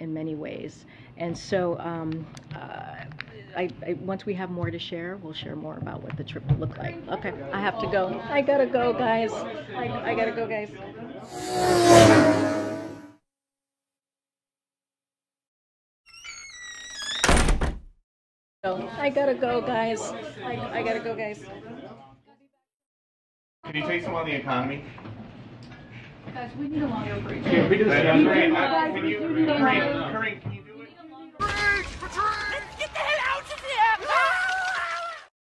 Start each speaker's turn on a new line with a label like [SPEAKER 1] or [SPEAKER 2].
[SPEAKER 1] in many ways. And so, um, uh, I, I, once we have more to share, we'll share more about what the trip will look like. Okay, I have to go. I gotta go, guys. I, I gotta go, guys. I gotta go, guys. I, I gotta go, guys.
[SPEAKER 2] Can you take some on the economy?
[SPEAKER 3] Guys, we need a longer break.
[SPEAKER 2] Can we do
[SPEAKER 3] this
[SPEAKER 2] Can you,
[SPEAKER 3] again?